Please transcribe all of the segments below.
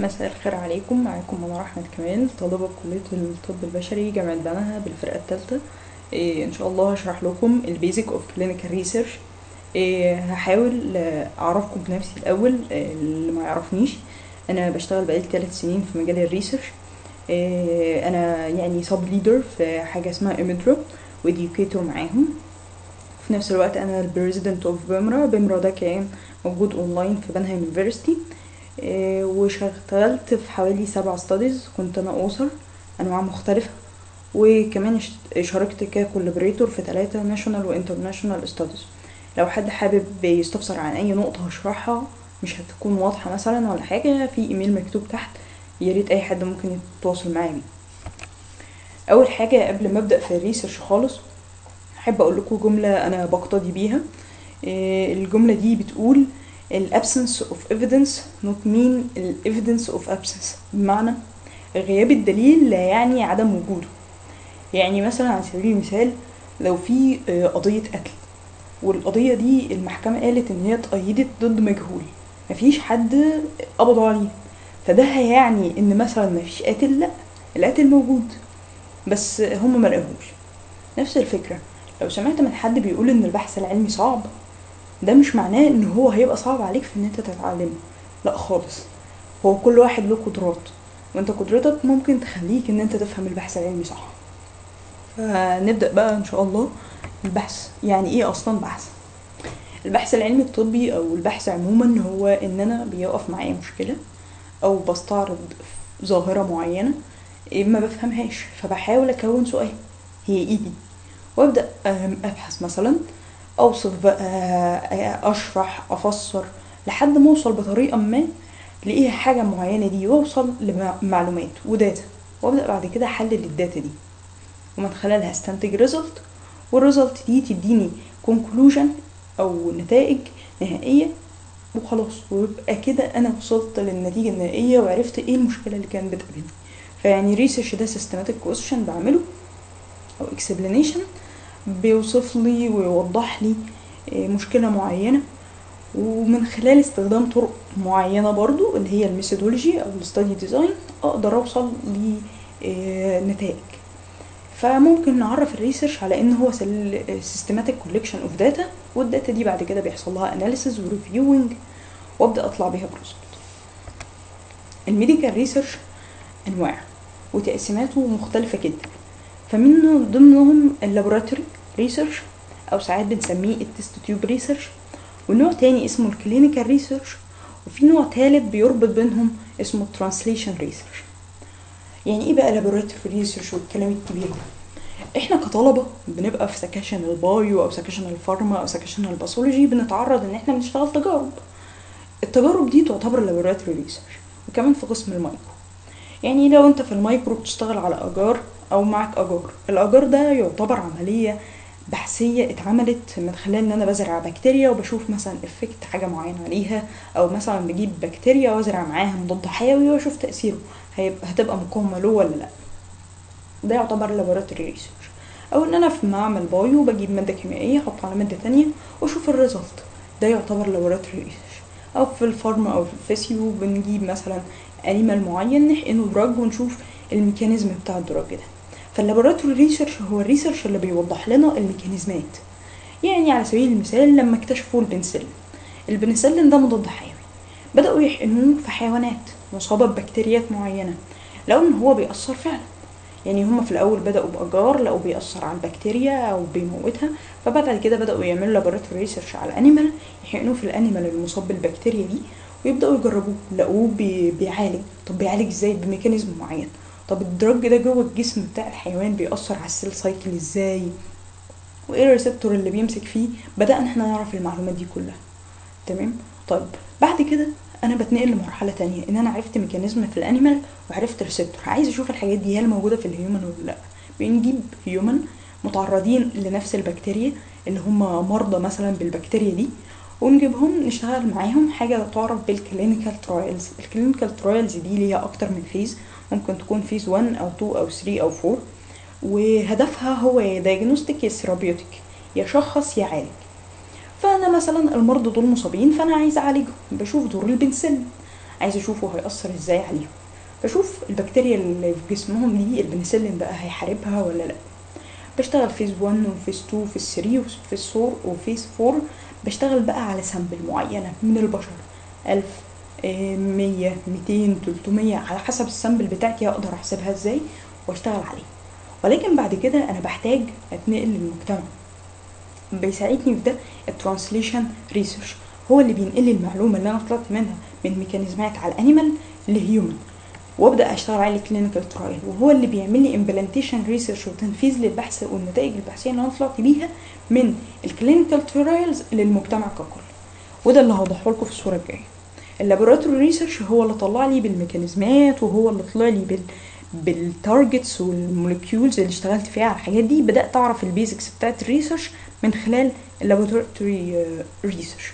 مساء الخير عليكم. معاكم منى احمد كمال طالبة كلية الطب البشري جامعة بنها بالفرقة الثالثة. إيه إن شاء الله هشرح لكم ال basic of clinical research هحاول أعرفكم بنفسي الأول آه، اللي ما يعرفنيش. أنا بشتغل بقالي ثلاث سنين في مجال ال research إيه أنا يعني sub leader في حاجة اسمها اميدرا و educator معاهم. في نفس الوقت أنا ال president of بمرا بمرا ده كان موجود اونلاين في بنها University إيه، واشتغلت في حوالي سبع studies كنت أنا author أنواع مختلفة. وكمان شاركت ك collaborator في ثلاثة national و international studies لو حد حابب يستفسر عن أي نقطة هشرحها مش هتكون واضحة مثلا ولا حاجة في ايميل مكتوب تحت يا ريت أي حد ممكن يتواصل معايا بيه. أول حاجة قبل ما أبدأ في ال research خالص أحب أقول لكم جملة أنا بقتدي بيها. إيه، الجملة دي بتقول ال absence of evidence not mean ال evidence of absence. بمعنى غياب الدليل لا يعني عدم وجوده. يعني مثلا على سبيل المثال لو في آه، قضية قتل والقضية دي المحكمة قالت إن هي اتأيدت ضد مجهول مفيش حد قبض عليه. فده هيعني إن مثلا مفيش قاتل لأ القاتل موجود بس هم ملقاهوش نفس الفكرة لو سمعت من حد بيقول إن البحث العلمي صعب ده مش معناه إن هو هيبقى صعب عليك في إن أنت تتعلمه. لا خالص. هو كل واحد له قدرات وأنت قدرتك ممكن تخليك إن أنت تفهم البحث العلمي صح. فنبدأ بقى إن شاء الله البحث. يعني إيه أصلا بحث؟ البحث العلمي الطبي أو البحث عموما هو إن أنا بيقف معايا مشكلة أو بستعرض ظاهرة معينة ما بفهمهاش فبحاول أكون سؤال. هي إيه دي وأبدأ أم، أبحث مثلا أوصف بقى آه، أشرح أفسر لحد ما أوصل بطريقة ما لإيه حاجة معينة دي وأوصل لمعلومات و data وأبدأ بعد كده أحلل ال data دي. ومن خلالها أستنتج result وال result دي تديني conclusion أو نتائج نهائية وخلاص. ويبقى كده أنا وصلت للنتيجة النهائية وعرفت إيه المشكلة اللي كانت بتقابلني. فيعني research ده systematic question بعمله أو explanation بيوصف لي ويوضح لي آه، مشكلة معينة. ومن خلال استخدام طرق معينة برضو اللي هي ال methodology أو ال study design أقدر أوصل لنتائج فممكن نعرف ال research على إن هو systematic collection of data والداتا دي بعد كده بيحصل لها analysis و reviewing وأبدأ أطلع بيها ب result ال medical research أنواع وتقسيماته مختلفة جدا. فمنه ضمنهم ال laboratory research أو ساعات بنسميه ال test tube research ونوع تاني اسمه ال clinical research وفي نوع تالت بيربط بينهم اسمه ال translation research يعني إيه بقى laboratory research والكلام الكبير ده؟ إحنا كطلبة بنبقى في sections ال bio أو sections ال pharma أو sections ال pathology بنتعرض إن إحنا بنشتغل تجارب. التجارب دي تعتبر laboratory research وكمان في قسم المايكرو. يعني لو أنت في المايكرو بتشتغل على آجار أو معك آجار. الآجار ده يعتبر عملية بحثية اتعملت من خلال إن أنا بزرع بكتيريا وبشوف مثلا effect حاجة معينة عليها أو مثلا بجيب بكتيريا وأزرع معاها مضاد حيوي وأشوف تأثيره هيبقى هتبقى مقاومة له ولا لأ؟ ده يعتبر laboratory research أو إن أنا في معمل bio بجيب مادة كيميائية أحط على مادة تانية وأشوف ال result ده يعتبر laboratory research أو في ال pharma أو في ال physio بنجيب مثلا animal معين نحقنه drug ونشوف ال mechanism بتاع ال drug ده. فال laboratory research هو ال research اللي بيوضح لنا الميكانيزمات. يعني على سبيل المثال لما اكتشفوا البنسلين. البنسلين ده مضاد حيوي. بدأوا يحقنوه في حيوانات مصابة ببكتيريات معينة. لقوا إن هو بيأثر فعلا. يعني هما في الأول بدأوا بأجار لقوا بيأثر على البكتيريا أو بيموتها. فبعد كده بدأوا يعملوا laboratory research على ال animal يحقنوه في ال animal المصاب بالبكتيريا دي ويبدأوا يجربوه. لقوه بي- بيعالج. طب بيعالج إزاي؟ ب mechanism معين. طب ال drug ده جوه الجسم بتاع الحيوان بيأثر على ال cell cycle إزاي؟ وإيه ال receptor اللي بيمسك فيه؟ بدأنا إحنا نعرف المعلومات دي كلها. تمام؟ طيب بعد كده أنا بتنقل لمرحلة تانية إن أنا عرفت mechanism في ال animal وعرفت receptor. عايز أشوف الحاجات دي هل موجودة في ال human ولا لأ؟ بنجيب human متعرضين لنفس البكتيريا اللي هم مرضى مثلا بالبكتيريا دي ونجيبهم نشتغل معاهم حاجة تعرف بال clinical trials ال clinical trials دي ليها أكتر من phase ممكن تكون phase 1 أو 2 أو 3 أو 4 وهدفها هو يا diagnostic يا therapeutic يشخص يعالج فأنا مثلا المرضى دول مصابين فأنا عايزه أعالجهم. بشوف دور البنسلين عايز أشوفه هيأثر إزاي عليهم. بشوف البكتيريا اللي في جسمهم دي البنسلين بقى هيحاربها ولا لأ. بشتغل فيز 1 وفيز 2 وفيز 3 وفيز 4 وفيز 4 بشتغل بقى على sample معينة من البشر. ألف إيه، مية ميتين تلتمية على حسب ال sample بتاعتي هقدر أحسبها إزاي وأشتغل عليه. ولكن بعد كده أنا بحتاج أتنقل للمجتمع. بيساعدني في ده ال translation research. هو اللي بينقل المعلومة اللي أنا طلعت منها من ميكانيزمات على ال animal ل human وأبدأ أشتغل عليه clinical trial وهو اللي بيعمل لي implementation research وتنفيذ للبحث والنتائج البحثية اللي أنا طلعت بيها من ال clinical trials للمجتمع ككل. وده اللي هوضحه لكم في الصورة الجاية. ال laboratory research هو اللي طلع لي بالميكانيزمات وهو اللي طلع لي بال بال targets وال molecules اللي اشتغلت فيها على الحاجات دي. بدأت أعرف ال basics بتاعت ال research من خلال ال laboratory research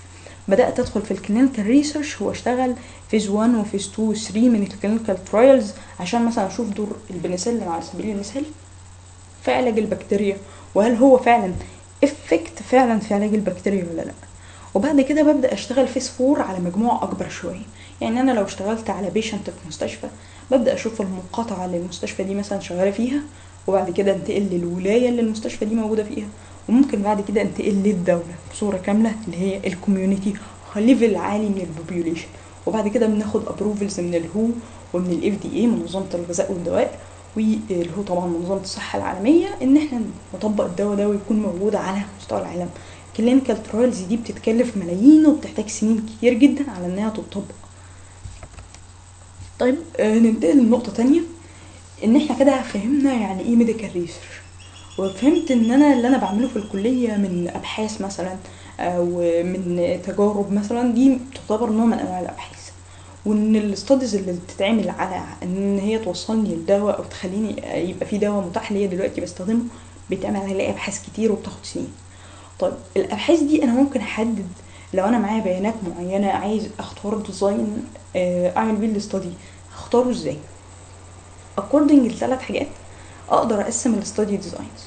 بدأت أدخل في ال clinical research واشتغل phase 1 و phase 2 و 3 من ال clinical trials عشان مثلا أشوف دور البنسلين على سبيل المثال في علاج البكتيريا. وهل هو فعلا effect فعلا في علاج البكتيريا ولا لأ؟ وبعد كده ببدأ أشتغل phase four على مجموعة أكبر شوية. يعني أنا لو اشتغلت على patient في مستشفى ببدأ أشوف المقاطعة اللي المستشفى دي مثلا شغالة فيها وبعد كده انتقل للولاية اللي المستشفى دي موجودة فيها وممكن بعد كده انتقل للدولة بصورة كاملة اللي هي ال community level عالي من ال population وبعد كده بناخد approvals من ال WHO ومن ال FDA منظمه الغذاء والدواء واللي هو طبعا منظمة الصحة العالمية إن إحنا نطبق الدواء ده ويكون موجود على مستوى العالم. clinical trials دي بتتكلف ملايين وبتحتاج سنين كتير جدا على إنها تطبق طيب آه ننتقل لنقطة تانية إن إحنا كده فهمنا يعني إيه medical research وفهمت إن أنا اللي أنا بعمله في الكلية من أبحاث مثلا أو من تجارب مثلا دي تعتبر نوع من أنواع الأبحاث. وإن ال studies اللي بتتعمل على إن هي توصلني لدواء أو تخليني يبقى في دواء متاح ليا دلوقتي بستخدمه بيتعمل عليه أبحاث كتير وبتاخد سنين. طيب الأبحاث دي أنا ممكن أحدد لو أنا معايا بيانات معينة عايز أختار design أعمل بيه ال study هختاره إزاي؟ according لثلاث حاجات أقدر أقسم ال study designs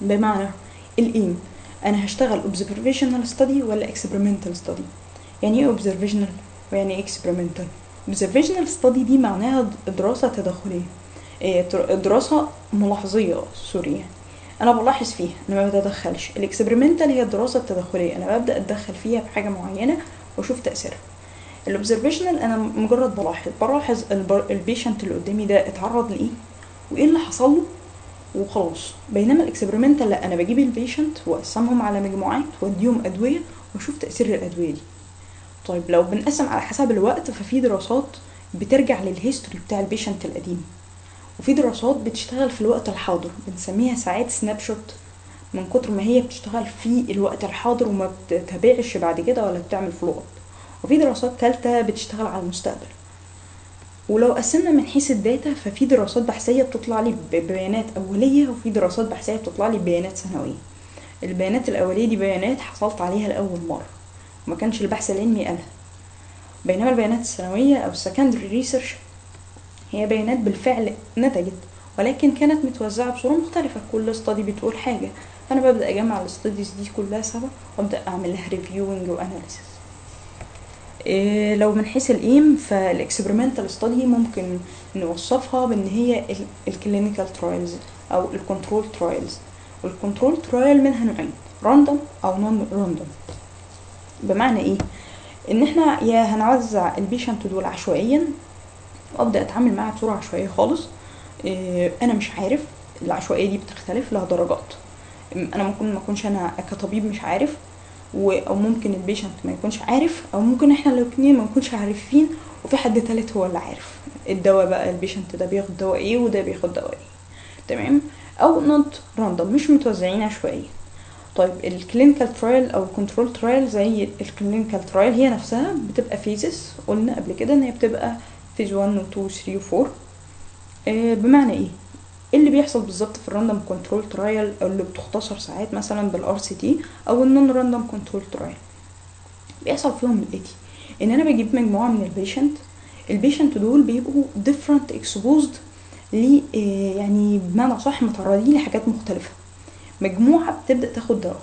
بمعنى ال aim أنا هشتغل observational study ولا experimental study يعني إيه observational ويعني إيه experimental observational study دي معناها دراسة تداخلية دراسة ملاحظية sorry أنا بلاحظ فيها أنا ما بتدخلش. ال experimental هي الدراسة التداخلية أنا ببدأ أتدخل فيها بحاجة معينة وأشوف تأثيرها. ال observational أنا مجرد بلاحظ. بلاحظ ال patient اللي قدامي ده اتعرض لإيه؟ وإيه اللي حصل له؟ وخلاص. بينما ال experimental لا أنا بجيب ال patient وأقسمهم على مجموعات وأديهم أدوية وأشوف تأثير الأدوية دي. طيب لو بنقسم على حسب الوقت ففي دراسات بترجع لل history بتاع ال patient القديم. وفي دراسات بتشتغل في الوقت الحاضر بنسميها ساعات snapshot من كتر ما هي بتشتغل في الوقت الحاضر وما بتتابعش بعد كده ولا بتعمل follow up وفي دراسات تالتة بتشتغل على المستقبل. ولو قسمنا من حيث ال data ففي دراسات بحثية بتطلع لي ببيانات أولية وفي دراسات بحثية بتطلع لي ببيانات ثانوية. البيانات الأولية دي بيانات حصلت عليها لأول مرة وما كانش البحث العلمي قالها. بينما البيانات الثانوية أو ال secondary research هي بيانات بالفعل نتجت ولكن كانت متوزعة بصورة مختلفة. كل study بتقول حاجة. فأنا ببدأ أجمع ال studies دي كلها سوا وأبدأ أعمل لها reviewing و analysis إيه لو من حيث ال aim فال experimental study ممكن نوصفها بأن هي ال clinical trials أو ال control trials وال control trial منها نوعين random أو non random بمعنى إيه؟ إن إحنا يا هنوزع ال patient دول عشوائيا وأبدأ أتعامل معاها بصورة عشوائية خالص. إيه أنا مش عارف. العشوائية دي بتختلف لها درجات. أنا ممكن ما أكونش أنا كطبيب مش عارف أو ممكن ال patient ما يكونش عارف أو ممكن إحنا الاثنين ما نكونش عارفين وفي حد تالت هو اللي عارف. الدواء بقى ال patient ده بياخد دواء إيه وده بياخد دواء إيه. تمام؟ أو not random مش متوزعين عشوائيا طيب ال clinical trial أو ال control trial زي ال clinical trial هي نفسها بتبقى phases قلنا قبل كده إن هي بتبقى phase 1 و 2 و 3 و 4 آه بمعنى إيه؟ إيه اللي بيحصل بالظبط في ال random control trial أو اللي بتختصر ساعات مثلا بال RCT أو ال non random control trial بيحصل فيهم الاتي إن أنا بجيب مجموعة من ال patient ال patient دول بيبقوا different exposed ل يعني بمعنى صح متعرضين لحاجات مختلفة. مجموعة بتبدأ تاخد دواء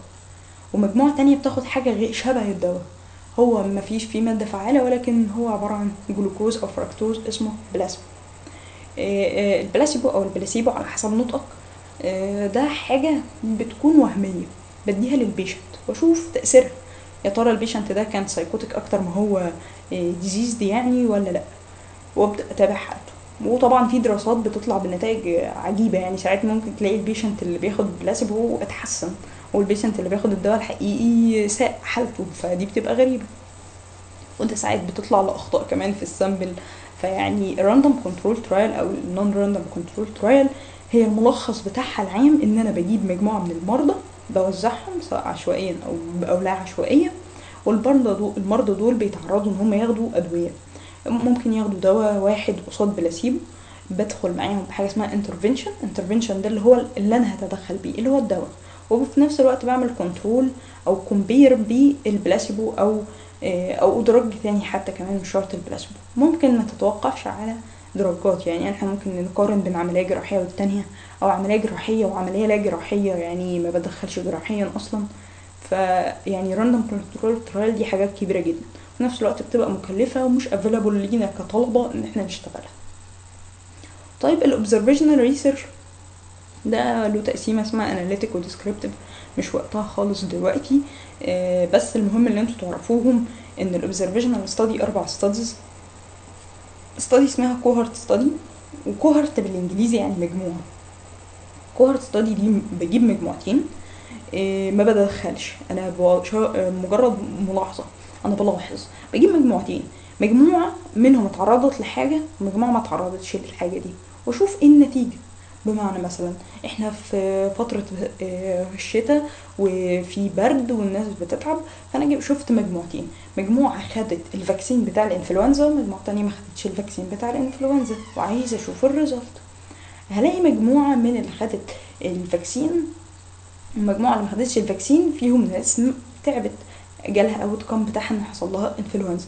ومجموعة تانية بتاخد حاجة شبه الدواء. هو مفيش فيه مادة فعالة ولكن هو عبارة عن جلوكوز أو فركتوز اسمه بلاسيبو آه، آه، البلاسيبو أو البلاسيبو على حسب نطقك آه، ده حاجة بتكون وهمية بديها لل patient وأشوف تأثيرها. يا ترى ال patient ده كان psychotic أكتر ما هو diseased يعني ولا لأ؟ وأبدأ أتابع حالته. وطبعا في دراسات بتطلع بنتائج عجيبة يعني ساعات ممكن تلاقي ال patient اللي بياخد بلاسيبو اتحسن وال patient اللي بياخد الدواء الحقيقي ساء حالته فدي بتبقى غريبة. وده ساعات بتطلع لأخطاء كمان في ال sample. فيعني ال random control trial أو ال non random control trial هي الملخص بتاعها العام إن أنا بجيب مجموعة من المرضى بوزعهم سواء عشوائيا أو لا عشوائيا والمرضى دول المرضى دول بيتعرضوا إن هم ياخدوا أدوية. ممكن ياخدوا دواء واحد قصاد بلاسيبو. بدخل معاهم بحاجة اسمها intervention intervention ده اللي هو اللي أنا هتدخل بيه اللي هو الدواء. وفي نفس الوقت بعمل control أو compare بال placebo أو أو drug تاني حتى كمان مش شرط البلاسيبو ممكن ما تتوقفش على drug ات يعني إحنا ممكن نقارن بين عملية جراحية والتانية أو عملية جراحية وعملية لا جراحية يعني ما بدخلش جراحيا أصلا. فيعني random control trial دي حاجات كبيرة جدا. في نفس الوقت بتبقى مكلفة ومش available لينا كطلبة إن إحنا نشتغلها. طيب ال observational research ده له تقسيمة اسمها analytic و descriptive مش وقتها خالص دلوقتي. آه بس المهم اللي أنتوا تعرفوهم ان ال observational study أربع studies study اسمها cohort study و cohort بالإنجليزي يعني مجموعة. cohort study دي بجيب مجموعتين. إيه ما بدخلش. أنا مجرد ملاحظة. أنا بلاحظ. بجيب مجموعتين. مجموعة منهم اتعرضت لحاجة ومجموعة ما اتعرضتش للحاجة دي. وأشوف إيه النتيجة. بمعنى مثلا إحنا في فترة الشتاء وفي برد والناس بتتعب فأنا شفت مجموعتين. مجموعة خدت ال vaccine بتاع الإنفلونزا ومجموعة تانية ما خدتش ال vaccine بتاع الإنفلونزا وعايزة أشوف ال result هلاقي مجموعة من اللي خدت ال vaccine المجموعة اللي ما خدتش ال vaccine فيهم ناس تعبت جالها outcome بتاعها إن حصل لها إنفلونزا.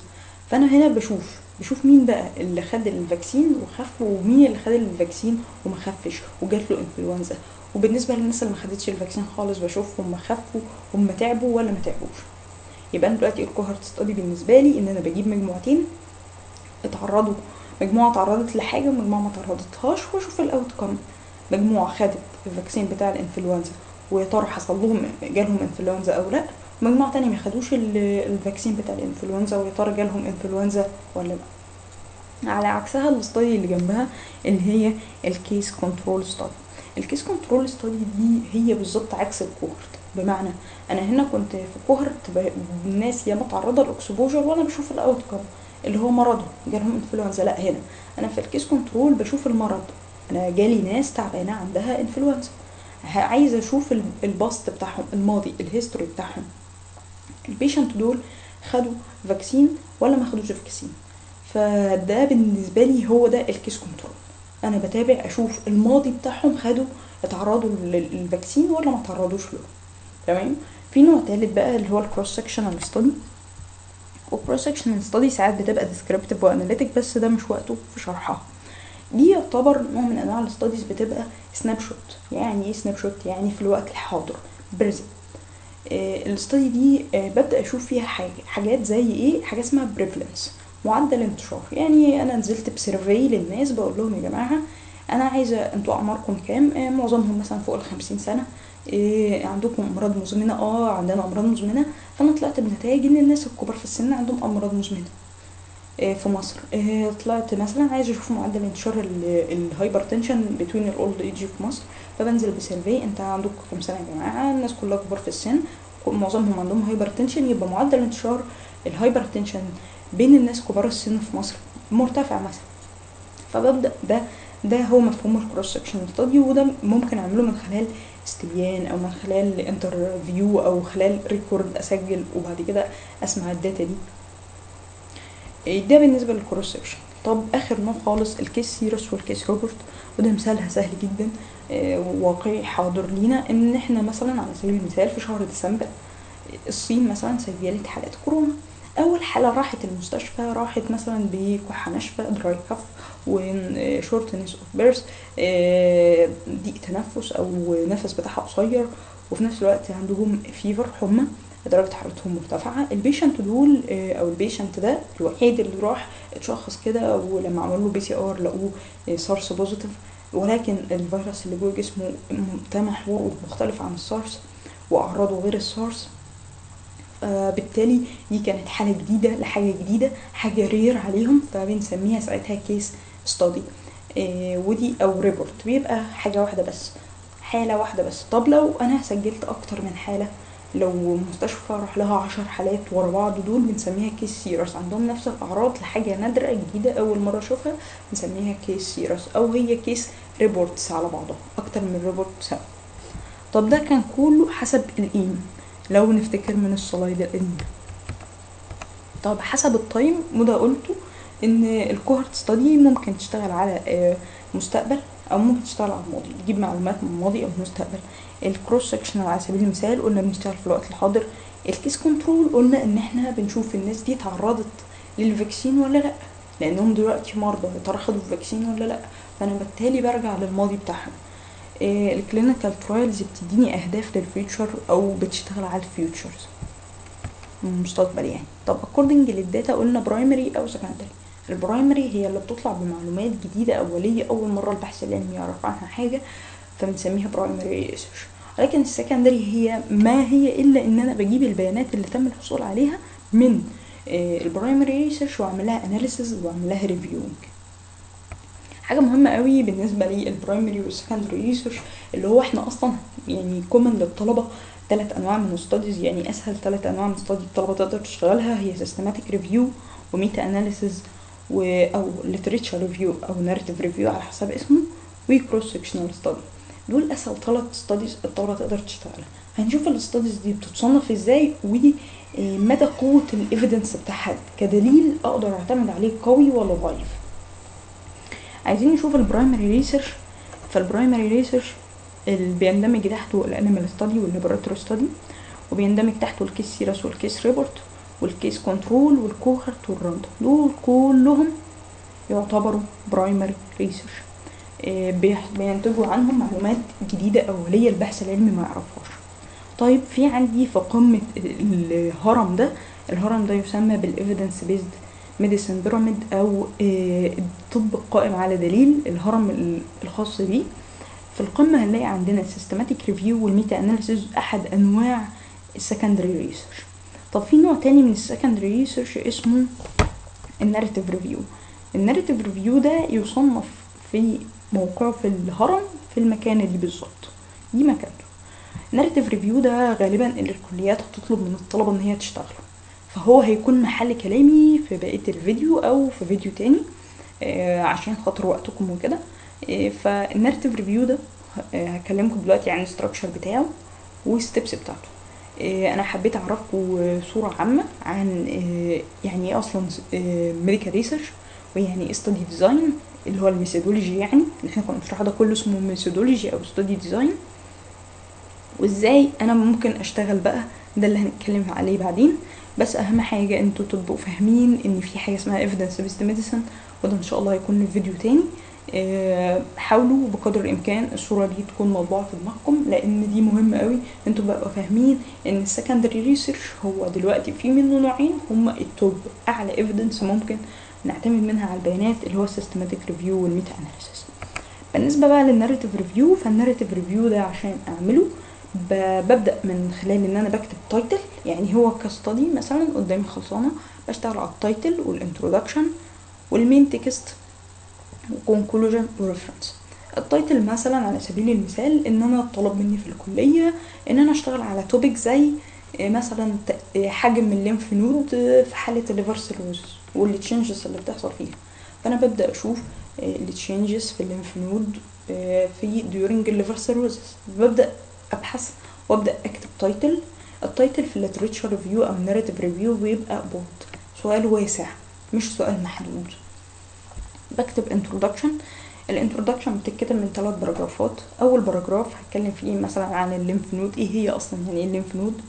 فأنا هنا بشوف بشوف مين بقى اللي خد ال vaccine وخف ومين اللي خد ال vaccine وما خفش وجات له إنفلونزا. وبالنسبة للناس اللي ما خدتش ال vaccine خالص بشوف هم خفوا هم تعبوا ولا ما تعبوش. يبقى أنا دلوقتي ال cohort study بالنسبة لي إن أنا بجيب مجموعتين اتعرضوا. مجموعة اتعرضت لحاجة ومجموعة ما اتعرضتهاش وأشوف ال outcome مجموعة خدت ال vaccine بتاع الإنفلونزا ويا ترى حصل لهم جالهم إنفلونزا أو لأ؟ مجموعة تانية ما خدوش ال vaccine بتاع الإنفلونزا ويا ترى جالهم إنفلونزا ولا لأ. على عكسها ال study اللي جنبها اللي هي ال case control study ال case control study دي هي بالظبط عكس ال cohort. بمعنى أنا هنا كنت في cohort الناس يا متعرضة ل exposure وأنا بشوف ال outcome اللي هو مرضهم جالهم إنفلونزا. لأ هنا. أنا في ال case control بشوف المرض. أنا جالي ناس تعبانة عندها إنفلونزا. عايزة أشوف ال past بتاعهم الماضي ال history بتاعهم. ال patient دول خدوا vaccine ولا ما خدوش vaccine فده بالنسبة لي هو ده ال case control أنا بتابع أشوف الماضي بتاعهم خدوا اتعرضوا لل vaccine ولا ما تعرضوش له تمام؟ في نوع تالت بقى اللي هو ال cross sectional study وال cross sectional study ساعات بتبقى descriptive و analytic بس ده مش وقته في شرحها. دي يعتبر نوع من أنواع ال studies بتبقى snapshot يعني إيه snapshot يعني في الوقت الحاضر present ال study دي ببدأ أشوف فيها حاجة حاجات زي إيه؟ حاجة اسمها prevalence معدل انتشار. يعني أنا نزلت ب survey للناس بقول لهم يا جماعة أنا عايزة أنتوا أعماركم كام؟ معظمهم مثلا فوق الخمسين سنة. إيه عندكم أمراض مزمنة؟ آه عندنا أمراض مزمنة. فأنا طلعت بنتائج إن الناس الكبار في السن عندهم أمراض مزمنة. في مصر. إيه طلعت مثلا عايزه أشوف معدل انتشار ال hypertension بين ال old age في مصر. فبنزل ب survey انت عندكم كام سنة يا جماعة؟ الناس كلها كبار في السن. معظمهم عندهم hypertension يبقى معدل انتشار ال hypertension بين الناس كبار السن في مصر. مرتفع مثلا. فببدأ ده ده هو مفهوم ال cross section study وده ممكن أعمله من خلال استبيان أو من خلال interview أو خلال record أسجل. وبعد كده أسمع ال data دي. ده بالنسبة لل cross section طب آخر نوع خالص ال case series وال case report وده مثالها سهل جدا واقعي حاضر لينا إن إحنا مثلا على سبيل المثال في شهر ديسمبر الصين مثلا سجلت حالات كورونا. أول حالة راحت المستشفى راحت مثلا بكحه ناشفه dry cough و shortness of breath ضيق تنفس أو نفس بتاعها قصير وفي نفس الوقت عندهم fever حمى. درجة حرارتهم مرتفعة. ال patient دول آه، أو ال patient ده الوحيد اللي راح اتشخص كده ولما عملوا له PCR لقوه سارس positive ولكن الفيروس اللي جوه جسمه ملتمح ومختلف عن السارس وأعراضه غير السارس فبالتالي دي كانت حالة جديدة لحاجة جديدة حاجة rare عليهم. فبنسميها ساعتها case study ودي أو report بيبقى حاجة واحدة بس حالة واحدة بس. طب لو أنا سجلت أكتر من حالة لو مستشفى راح لها عشر حالات ورا بعض دول بنسميها case series عندهم نفس الأعراض لحاجة نادرة جديدة أول مرة أشوفها بنسميها case series أو هي case reports على بعضها أكتر من report سوا. طب ده كان كله حسب ال aim. لو نفتكر من ال slide القديم طب حسب ال time وده قلته إن ال cohort study ممكن تشتغل على آه، مستقبل أو ممكن تشتغل على الماضي تجيب معلومات من الماضي أو المستقبل. ال cross section على سبيل المثال قلنا بنشتغل في الوقت الحاضر ال case control قلنا إن إحنا بنشوف الناس دي تعرضت لل vaccine ولا لأ لأنهم دلوقتي مرضى ترى خدوا ال vaccine ولا لأ؟ فأنا بالتالي برجع للماضي بتاعهم. ال clinical trials بتديني أهداف لل future أو بتشتغل على ال futures المستقبل يعني. طب according لل data قلنا primary أو secondary ال primary هي اللي بتطلع بمعلومات جديدة أولية أول مرة البحث العلمي يعرف عنها حاجة. فبنسميها primary research ولكن ال secondary هي ما هي إلا إن أنا بجيب البيانات اللي تم الحصول عليها من ال primary research وأعمل لها analysis وأعمل لها reviewing حاجة مهمة قوي بالنسبة لل primary وال secondary research اللي هو إحنا أصلا يعني common للطلبة ثلاث أنواع من ال studies يعني أسهل ثلاث أنواع من study الطلبة تقدر تشتغلها هي systematic review و meta-analysis و أو literature review أو narrative review على حسب اسمه و cross sectional study دول أسهل ثلاث studies الطلبه تقدر تشتغلها. هنشوف ال studies دي بتتصنف إزاي ومدى قوة ال evidence بتاعها كدليل أقدر أعتمد عليه قوي ولا ضعيف. عايزين نشوف ال primary research فال primary research اللي بيندمج تحته ال animal study وال laboratory study وبيندمج تحته الكيس سيرس والكيس ريبورت والكيس كنترول والكوهرت والراندوم دول كلهم يعتبروا primary research بينتجوا عنهم معلومات جديدة أولية البحث العلمي ما يعرفهاش طيب في عندي في قمة الهرم ده الهرم ده يسمى بال evidence based medicine pyramid أو الطب القائم على دليل الهرم الخاص بيه. في القمة هنلاقي عندنا ال systematic review وال meta-analysis احد أنواع ال secondary research طب في نوع تاني من ال secondary research اسمه ال narrative review ال narrative review ده يصنف في موقعه في الهرم في المكان اللي بالظبط. دي مكانته. ال narrative review ده غالبا اللي الكليات هتطلب من الطلبة إن هي تشتغله. فهو هيكون محل كلامي في بقية الفيديو أو في فيديو تاني آه عشان خاطر وقتكم وكده. آه فال narrative review ده آه هكلمكم دلوقتي عن ال structure بتاعه وال steps بتاعته. أنا حبيت أعرفكم صورة عامة عن يعني إيه أصلا medical research ويعني إيه study design اللي هو ال methodology يعني اللي إحنا كنا بنشرحه ده كله اسمه methodology أو study design وإزاي أنا ممكن أشتغل بقى؟ ده اللي هنتكلم عليه بعدين. بس أهم حاجة أنتوا تبقوا فاهمين إن في حاجة اسمها evidence based medicine وده إن شاء الله هيكون في فيديو تاني. أه حاولوا بقدر الإمكان الصورة دي تكون مطبوعة في دماغكم لأن دي مهمة قوي أنتوا بقوا فاهمين إن ال secondary research هو دلوقتي في منه نوعين هما ال top أعلى evidence ممكن نعتمد منها على البيانات اللي هو ال systematic review وال meta-analysis بالنسبة بقى لل narrative review فال narrative review ده عشان أعمله ببدأ من خلال إن أنا بكتب title يعني هو ك study مثلا قدامي خلصانة بشتغل على التايتل والانترودكشن والمين تكست وكونكلوجن وريفرنس التايتل مثلا على سبيل المثال إن أنا طلب مني في الكلية إن أنا أشتغل على topic زي مثلا حجم ال lymph node في حالة ال liver cirrhosis وال changes اللي بتحصل فيها. فأنا ببدأ أشوف ال changes في ال lymph node في during ال liver cirrhosis ببدأ أبحث وأبدأ أكتب title ال title في ال literature review أو ال narrative review بيبقى broad سؤال واسع مش سؤال محدود. بكتب introduction ال introduction بتتكتب من ثلاث paragraphات أول paragraph هتكلم فيه مثلا عن ال lymph node إيه هي أصلا يعني إيه ال lymph node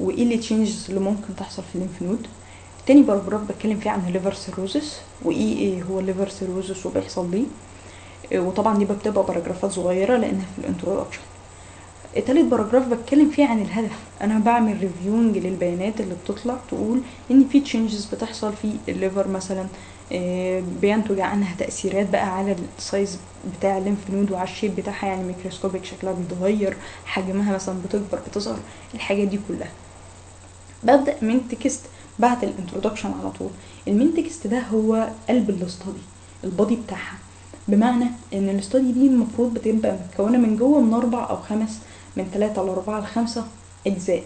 وإيه ال changes اللي ممكن تحصل في ال lymph node تاني paragraph بتكلم فيه عن ال liver cirrhosis وايه إيه هو ال liver cirrhosis وبيحصل ليه وطبعا دي بتبقى paragraphات صغيرة لأنها في ال introduction تالت paragraph بتكلم فيه عن الهدف. أنا بعمل reviewing للبيانات اللي بتطلع تقول إن في changes بتحصل في ال liver مثلا. آه، بينتج عنها تأثيرات بقى على ال size بتاع ال lymph node وعلى ال shape بتاعها يعني microscopic شكلها بيتغير حجمها مثلا بتكبر بتصغر الحاجات دي كلها. ببدأ main text بعد ال introduction على طول. ال main text ده هو قلب ال study ال body بتاعها. بمعنى إن ال study دي المفروض بتبقى متكونه من جوه من أربع أو خمس من ثلاثة لاربعة لخمسة أجزاء.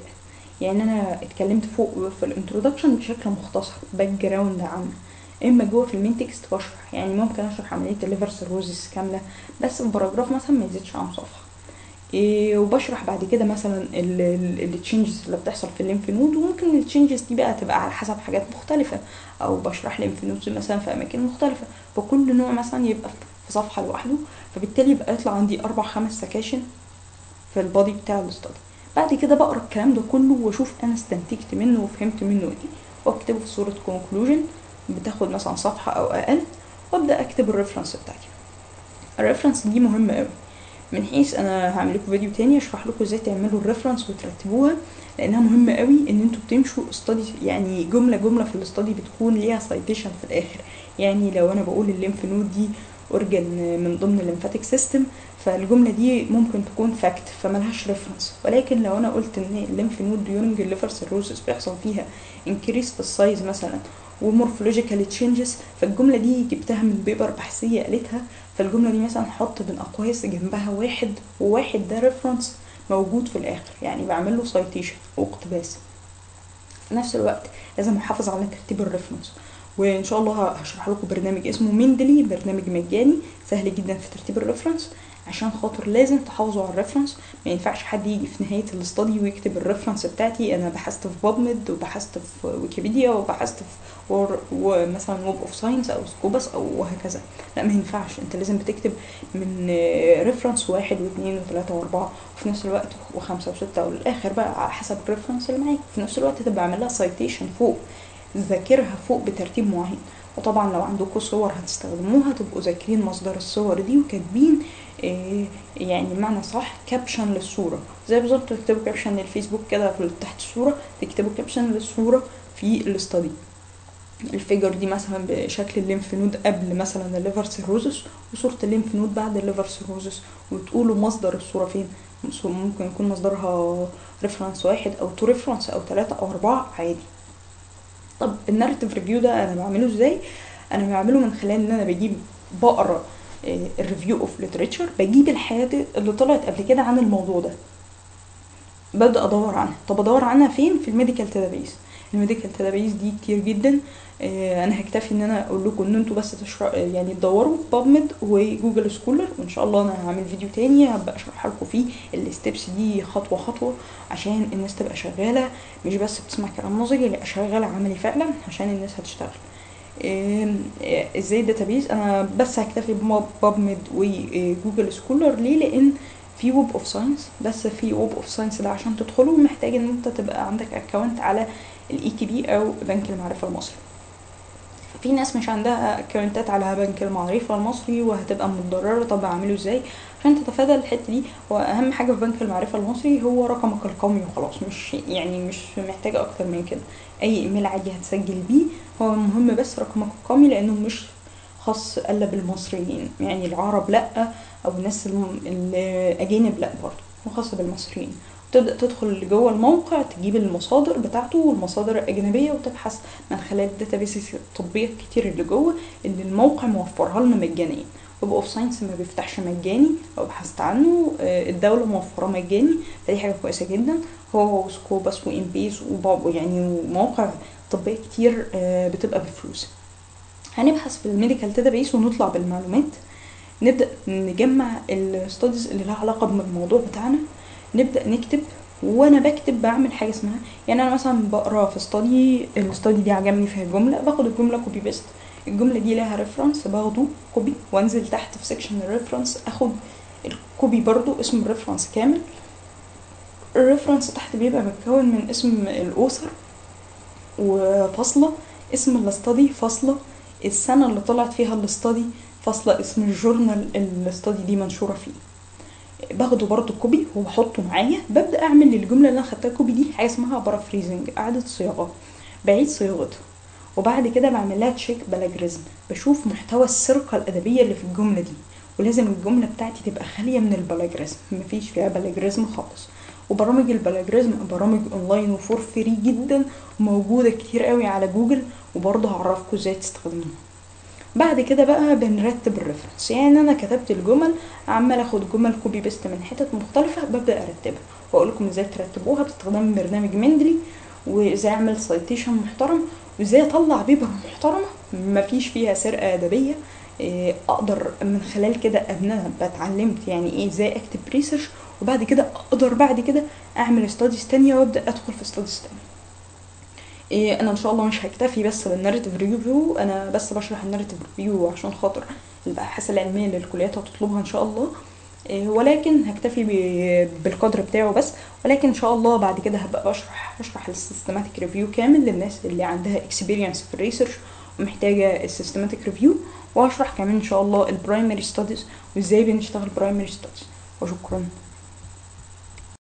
يعني أنا اتكلمت فوق في ال introduction بشكل مختصر background عنه إما جوه في ال main text بشرح يعني ممكن أشرح عملية ال liver cirrhosis كاملة بس في paragraph مثلا ما يزيدش عن صفحة. وبشرح بعد كده مثلا ال changes اللي بتحصل في ال lymph node وممكن ال changes دي بقى تبقى على حسب حاجات مختلفة. أو بشرح lymph nodes مثلا في أماكن مختلفة. فكل نوع مثلا يبقى في صفحة لوحده. فبالتالي يبقى يطلع عندي أربع خمس سكاشن في ال body بتاع ال study بعد كده بقرأ الكلام ده كله وأشوف أنا استنتجت منه وفهمت منه إيه. وأكتبه في صورة conclusion بتاخد مثلا صفحة أو أقل. وأبدأ أكتب ال reference بتاعتي. ال reference دي مهمة قوي من حيث أنا هعمل لكم فيديو تاني اشرح لكم إزاي تعملوا ال reference وترتبوها لأنها مهمة قوي إن أنتوا بتمشوا study يعني جملة جملة في ال study بتكون ليها citation في الآخر. يعني لو أنا بقول ال lymph node دي organ من ضمن ال lymphatic system فالجملة دي ممكن تكون fact فملهاش reference ولكن لو أنا قلت إن ال lymph node during ال liver cirrhosis بيحصل فيها increase في ال size مثلا و morphological changes فالجملة دي جبتها من paper بحثية قالتها فالجملة دي مثلا حط بين أقواس جنبها واحد وواحد ده reference موجود في الآخر يعني بعمل له citation واقتباس. في نفس الوقت لازم أحافظ على ترتيب ال reference وإن شاء الله هشرح لكم برنامج اسمه Mendeley برنامج مجاني سهل جدا في ترتيب ال reference عشان خاطر لازم تحافظوا على ال reference. ما ينفعش حد يجي في نهاية ال study ويكتب ال reference بتاعتي أنا بحثت في PubMed وبحثت في ويكيبيديا وبحثت في وور ومثلا Web of Science أو Scopus أو وهكذا. لا ما ينفعش. أنت لازم بتكتب من reference واحد واثنين وثلاثة وأربعة وفي نفس الوقت وخمسة وستة والاخر بقى على حسب ال reference اللي معاك. في نفس الوقت تبقى عامل لها citation فوق. ذاكرها فوق بترتيب معين. وطبعا لو عندكم صور هتستخدموها تبقوا ذاكرين مصدر الصور دي وكاتبين إيه يعني بمعنى صح caption للصورة. زي بالظبط تكتبوا caption للفيسبوك كده في تحت الصورة تكتبوا caption للصورة في ال study ال figure دي مثلا بشكل ال lymph node قبل مثلا ال liver cirrhosis وصورة ال lymph node بعد ال liver cirrhosis وتقولوا مصدر الصورة فين. ممكن يكون مصدرها reference واحد أو two reference أو ثلاثة أو أربعة عادي. طب ال narrative review ده أنا بعمله إزاي؟ أنا بعمله من خلال إن أنا بجيب بقرأ ال review of literature بجيب الحاجات اللي طلعت قبل كده عن الموضوع ده. ببدأ أدور عنها. طب أدور عنها فين؟ في ال medical databases ال medical databases دي كتير جدا. أنا هكتفي إن أنا أقول لكم إن أنتوا بس تشرح يعني تدوروا PubMed و Google Scholar وإن شاء الله أنا هعمل فيديو تاني هبقى اشرح لكم فيه. ال steps دي خطوة خطوة عشان الناس تبقى شغالة مش بس بتسمع كلام نظري لا شغالة عملي فعلا عشان الناس هتشتغل. إزاي database أنا بس هكتفي ب PubMed و Google Scholar. ليه؟ لأن في Web of Science بس في Web of Science ده عشان تدخله محتاج إن أنت تبقى عندك account على ال EKB أو بنك المعرفة المصري. في ناس مش عندها accountات على بنك المعرفة المصري وهتبقى متضررة طب أعمله إزاي؟ عشان تتفادى الحتة دي هو اهم حاجة في بنك المعرفة المصري هو رقمك القومي وخلاص مش يعني مش محتاجة أكتر من كده. أي إيميل عادي هتسجل بيه هو مهم بس رقمك القومي لأنه مش خاص إلا بالمصريين. يعني العرب لأ أو الناس الأجانب لأ برضه هو خاص بالمصريين. تبدأ تدخل جوه الموقع تجيب المصادر بتاعته والمصادر الأجنبية وتبحث من خلال ال databases الطبيه الكتير اللي جوه اللي الموقع موفرها لنا مجانيا. Web of Science ما بيفتحش مجاني لو بحثت عنه الدولة موفراه مجاني. فدي حاجة كويسة جدا. هو و Scopus و PubMed يعني مواقع طبيه كتير بتبقى بفلوس. هنبحث في ال medical database ونطلع بالمعلومات. نبدأ نجمع ال studies اللي لها علاقة بالموضوع بتاعنا. نبدأ نكتب وأنا بكتب بعمل حاجة اسمها يعني أنا مثلا بقرأ في study ال study دي عجبني فيها جمله باخد الجملة copy paste الجملة دي لها reference باخده copy وأنزل تحت في section ال references آخد ال copy برضو اسم ال reference كامل ال reference تحت بيبقى متكون من اسم ال author وفاصله اسم ال study فاصله السنة اللي طلعت فيها ال study فاصله اسم ال journal ال study دي منشورة فيه. باخده برضو copy وبحطه معايا. ببدأ أعمل للجمله اللي أنا خدتها copy دي حاجة اسمها paraphrasing إعادة صياغة بعيد صياغتها وبعد كده بعمل لها check plagiarism بشوف محتوى السرقة الأدبية اللي في الجملة دي. ولازم الجملة بتاعتي تبقى خالية من ال plagiarism مفيش فيها plagiarism خالص. وبرامج ال plagiarism برامج online و for free جدا وموجوده كتير قوي على جوجل. وبرضه هعرفكم إزاي تستخدموها. بعد كده بقى بنرتب ال references. يعني أنا كتبت الجمل عمال آخد جمل copy paste من حتت مختلفة ببدأ أرتبها. وأقول لكم إزاي ترتبوها باستخدام برنامج Mendeley وإزاي أعمل citation محترم وإزاي أطلع paper محترمة. مفيش فيها سرقة أدبية. إيه، أقدر من خلال كده أنا بتعلمت يعني إيه إزاي أكتب research وبعد كده أقدر بعد كده أعمل studies تانية وأبدأ أدخل في studies تانية. إيه أنا إن شاء الله مش هكتفي بس بال narrative review أنا بس بشرح ال narrative review عشان خاطر الأبحاث العلمية اللي الكليات هتطلبها إن شاء الله. إيه ولكن هكتفي بالقدر بتاعه بس ولكن إن شاء الله بعد كده هبقى بشرح هشرح ال systematic review كامل للناس اللي عندها experience في ال research ومحتاجة ال systematic review وهشرح كمان إن شاء الله ال primary studies وإزاي بنشتغل برايمري ستاديز وشكرا.